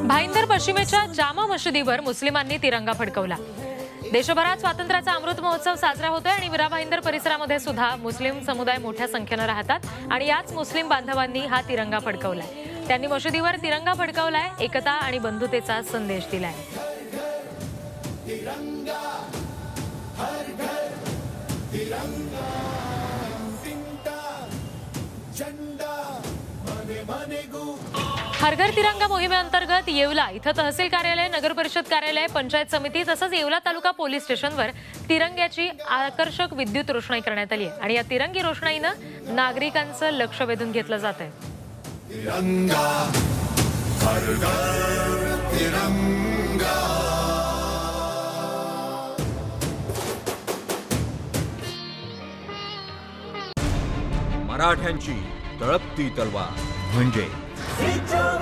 भाईंदर पश्चिमेच्या जामा मशिदीवर मुस्लिमांनी तिरंगा फडकवला देशभरात स्वातंत्र्याचा अमृत महोत्सव साजरा होतोय आणि मीरा भाईंदर परिसरामध्ये सुद्धा मुस्लिम समुदाय मोठ्या संख्येनं राहतात आणि याच मुस्लिम बांधवांनी हा तिरंगा फडकवलाय त्यांनी मशिदीवर तिरंगा फडकवलाय एकता आणि बंधुतेचा संदेश दिलाय हरघर तिरंगा मोहिमेअंतर्गत येवला. इथं तहसील कार्यालय नगर परिषद कार्यालय पंचायत समिती तसंच येवला तालुका पोलीस स्टेशनवर तिरंग्याची आकर्षक विद्युत रोषणाई करण्यात आली आहे. आणि या तिरंगी रोषणाईनं नागरिकांचं लक्ष वेधून घेतलं जात आहे मराठ्यांची तळपती तलवार. 100.